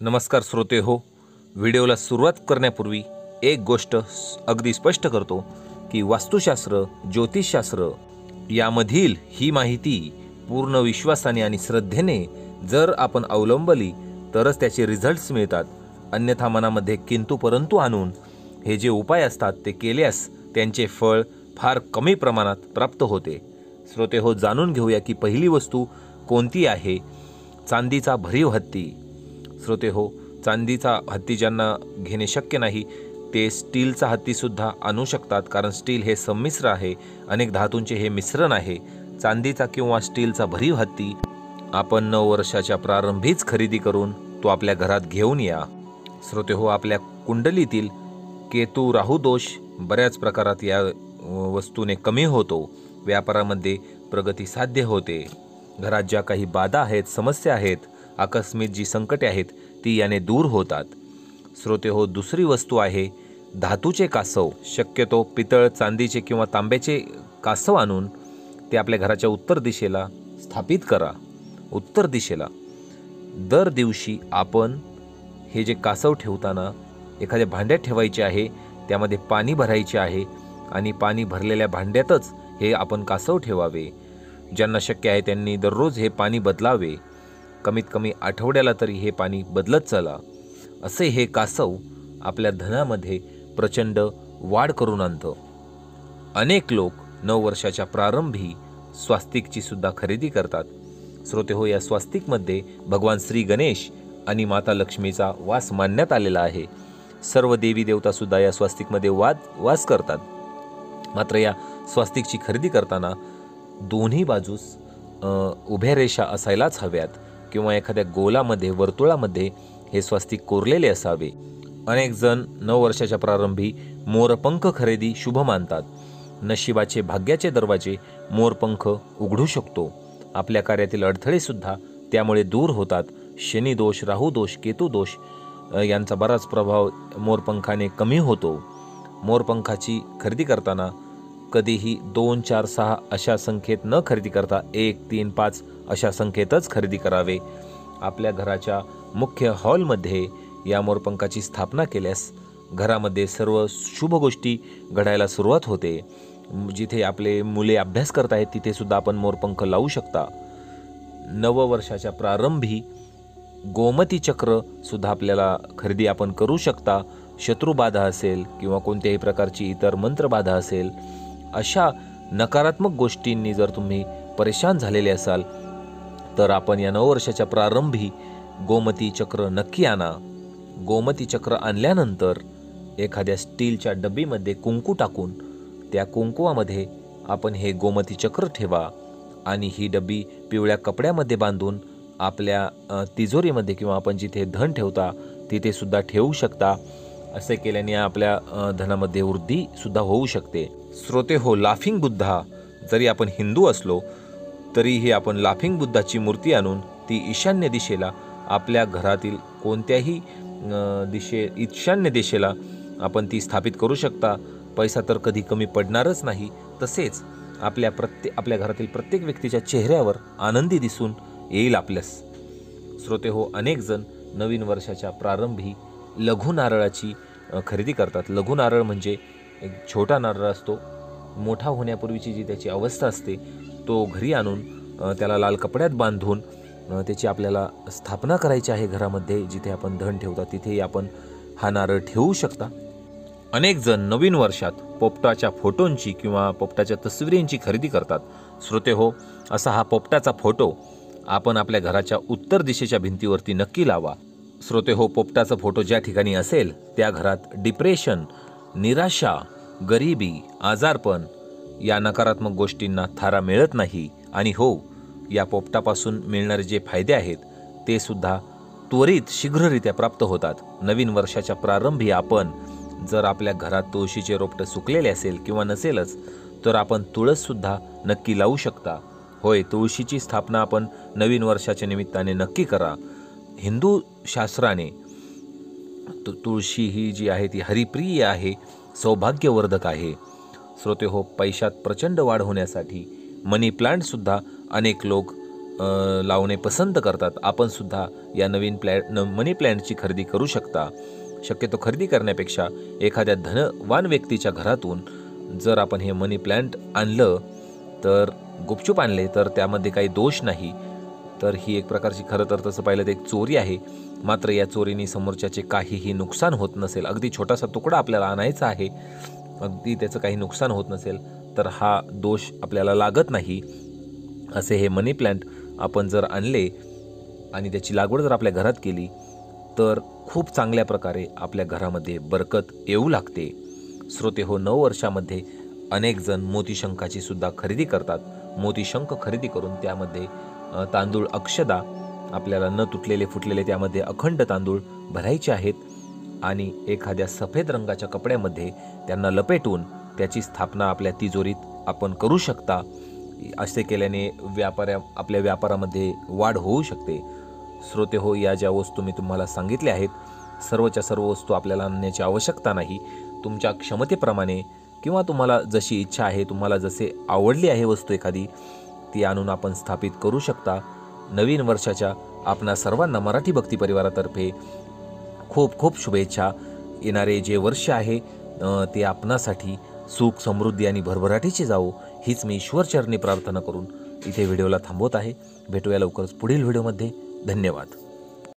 नमस्कार श्रोते हो व्हिडिओला सुरुवात करण्यापूर्वी एक गोष्ट अगदी स्पष्ट करतो की वास्तुशास्त्र ज्योतिषशास्त्र यामधील ही माहिती पूर्ण विश्वासाने आणि श्रद्धेने जर आपण अवलंबली तरच त्याचे रिझल्ट्स मिळतात. अन्यथा मनामध्ये किंतु परंतु आणून हे जे उपाय असतात ते केल्यास त्यांचे फळ फार कमी प्रमाणात प्राप्त होते. श्रोते हो जाणून घेऊया की पहिली वस्तू कोणती आहे? चांदीचा भरीव हत्ती श्रोते हो चांदीचा हत्ती ज्यांना घेणे शक्य नाही ते स्टीलचा हत्तीसुद्धा आणू शकतात कारण स्टील हे संमिश्र आहे अनेक धातूंचे हे मिश्रण आहे. चांदीचा किंवा स्टीलचा भरीव हत्ती आपण नऊ वर्षाच्या प्रारंभीच खरेदी करून तो आपल्या घरात घेऊन या. श्रोते हो आपल्या कुंडलीतील केतू राहू दोष बऱ्याच प्रकारात या वस्तूने कमी होतो. व्यापारामध्ये प्रगती साध्य होते. घरात ज्या काही बाधा आहेत समस्या आहेत आकस्मिक जी संकटे आहेत ती याने दूर होतात. श्रोते हो दुसरी वस्तू आहे धातूचे कासव. शक्यतो पितळ चांदीचे किंवा तांब्याचे कासव आणून ते आपल्या घराच्या उत्तर दिशेला स्थापित करा. उत्तर दिशेला. दर दिवशी आपण हे जे कासव ठेवताना एखाद्या भांड्यात ठेवायचे आहे त्यामध्ये पाणी भरायचे आहे आणि पाणी भरलेल्या भांड्यातच हे आपण कासव ठेवावे. ज्यांना शक्य आहे त्यांनी दररोज हे पाणी बदलावे. कमीत कमी आठवड्याला तरी हे पाणी बदलत चला असे हे कासव आपल्या धनामध्ये प्रचंड वाढ करून आणतं. अनेक लोक नऊ वर्षाच्या प्रारंभी स्वास्तिकची सुद्धा खरेदी करतात. श्रोते हो या स्वास्तिकमध्ये भगवान श्री गणेश आणि माता लक्ष्मीचा वास मानण्यात आलेला आहे. सर्व देवी देवता सुद्धा या स्वास्तिकमध्ये वाद वास करतात. मात्र या स्वास्तिकची खरेदी करताना दोन्ही बाजूस उभ्या रेषा असायलाच हव्यात. किंवा एखाद्या गोलामध्ये वर्तुळामध्ये हे स्वास्तिक कोरलेले असावे. अनेक जण नऊ वर्षाच्या प्रारंभी मोरपंख खरेदी शुभ मानतात. नशिबाचे भाग्याचे दरवाजे मोरपंख उघडू शकतो. आपल्या कार्यातील अडथळेसुद्धा त्यामुळे दूर होतात. शनिदोष राहूदोष केतुदोष यांचा बराच प्रभाव मोरपंखाने कमी होतो. मोरपंखाची खरेदी करताना कधीही दोन चार सहा अशा संख्येत न खरेदी करता एक तीन पाच अशा संख्येतच खरेदी करावे. आपल्या घराच्या मुख्य हॉलमध्ये या मोरपंखाची स्थापना केल्यास घरामध्ये सर्व शुभ गोष्टी घडायला सुरुवात होते. जिथे आपले मुले अभ्यास करत आहेत तिथेसुद्धा आपण मोरपंख लावू शकता. नववर्षाच्या प्रारंभी गोमती चक्र सुद्धा आपल्याला खरेदी आपण करू शकता. शत्रुबाधा असेल किंवा कोणत्याही प्रकारची इतर मंत्रबाधा असेल अशा नकारात्मक गोष्टींनी जर तुम्ही परेशान झालेले असाल तर आपण या नववर्षाच्या प्रारंभी गोमती चक्र नक्की आणा. गोमती चक्र आणल्यानंतर एखाद्या स्टीलच्या डब्बीमध्ये कुंकू टाकून त्या कुंकुवामध्ये आपण हे गोमती चक्र ठेवा आणि ही डब्बी पिवळ्या कपड्यामध्ये बांधून आपल्या तिजोरीमध्ये किंवा आपण जिथे धन ठेवता तिथे सुद्धा ठेवू शकता. असे केल्याने आपल्या धनामध्ये वृद्धीसुद्धा होऊ शकते. श्रोते हो लाफिंग बुद्धा जरी आपण हिंदू असलो तरीही आपण लाफिंग बुद्धाची मूर्ती आणून ती ईशान्य दिशेला आपल्या घरातील कोणत्याही दिशे ईशान्य दिशेला आपण ती स्थापित करू शकता. पैसा तर कधी कमी पडणारच नाही. तसेच आपल्या प्रत्ये आपल्या घरातील प्रत्येक व्यक्तीच्या चेहऱ्यावर आनंदी दिसून येईल आपल्यास. श्रोते हो अनेकजण नवीन वर्षाच्या प्रारंभी लघु नारळाची खरेदी करतात. लघु नारळ म्हणजे एक छोटा नारळ असतो. मोठा होण्यापूर्वीची जी त्याची अवस्था असते तो घरी आणून त्याला लाल कपड्यात बांधून त्याची आपल्याला स्थापना करायची आहे घरामध्ये जिथे आपण धन ठेवता तिथेही आपण हा नारळ ठेवू शकता. अनेक जण नवीन वर्षात पोपटाच्या फोटोंची किंवा पोपटाच्या तस्वीरींची खरेदी करतात. श्रोते हो असा हा पोपटाचा फोटो आपण आपल्या घराच्या उत्तर दिशेच्या भिंतीवरती नक्की लावा. श्रोते हो पोपटाचा फोटो ज्या ठिकाणी असेल त्या घरात डिप्रेशन निराशा गरिबी आजारपण या नकारात्मक गोष्टींना थारा मिळत नाही. आणि हो या पोपटापासून मिळणारे जे फायदे आहेत ते सुद्धा त्वरित शीघ्ररित्या प्राप्त होतात. नवीन वर्षाच्या प्रारंभी आपण जर आपल्या घरात तुळशीचे रोपटं सुकलेले असेल किंवा नसेलच तर आपण तुळससुद्धा नक्की लावू शकता. होय तुळशीची स्थापना आपण नवीन वर्षाच्या निमित्ताने नक्की करा. हिंदू शास्त्राने तु तुळशी ही जी आहे ती हरिप्रिय आहे सौभाग्यवर्धक आहे. श्रोते हो पैशात प्रचंड वाढ होण्यासाठी मनी प्लांटसुद्धा अनेक लोक लावणे पसंत करतात. आपण सुद्धा या नवीन प्लॅ न मनी प्लॅन्टची खरेदी करू शकता. शक्यतो खरेदी करण्यापेक्षा एखाद्या धनवान व्यक्तीच्या घरातून जर आपण हे मनी प्लॅन्ट आणलं तर गुपचूप आणले तर त्यामध्ये काही दोष नाही. तर ही एक प्रकारची खरं तर तसं पाहिलं तर एक चोरी आहे. मात्र या चोरीने समोरच्याचे काहीही नुकसान होत नसेल. अगदी छोटासा तुकडा आपल्याला आणायचा आहे. अगदी त्याचं काही नुकसान होत नसेल तर हा दोष आपल्याला लागत नाही असे हे मनी प्लॅन्ट आपण जर आणले आणि त्याची लागवड जर आपल्या घरात केली तर खूप चांगल्या प्रकारे आपल्या घरामध्ये बरकत येऊ लागते. श्रोते हो नऊ वर्षामध्ये अनेकजण मोतीशंखाची सुद्धा खरेदी करतात. मोतीशंख खरेदी करून त्यामध्ये तांदूळ अक्षदा आपल्याला न तुटलेले फुटलेले त्यामध्ये अखंड तांदूळ भरायचे आहेत आणि एखाद्या सफेद रंगाच्या कपड्यामध्ये त्यांना लपेटून त्याची स्थापना आपल्या तिजोरीत आपण करू शकता. असे केल्याने व्यापाऱ्या आपल्या व्यापारामध्ये वाढ होऊ शकते. श्रोते हो या ज्या वस्तू मी तुम्हाला सांगितल्या आहेत सर्वच्या सर्व वस्तू आपल्याला आणण्याची आवश्यकता नाही. तुमच्या क्षमतेप्रमाणे किंवा तुम्हाला जशी इच्छा आहे तुम्हाला जसे आवडली आहे वस्तू एखादी ती आणून आपण स्थापित करू शकता. नवीन वर्षाच्या आपणा सर्वांना मराठी भक्ती परिवारातर्फे खूप खूप शुभेच्छा. येणारे जे वर्ष आहे ते आपणासाठी सुख समृद्धी आणि भरभराटीची जावो हीच मी ईश्वरचरणी प्रार्थना करून इथे व्हिडिओला थांबवत आहे. भेटूया लवकरच पुढील व्हिडिओमध्ये. धन्यवाद.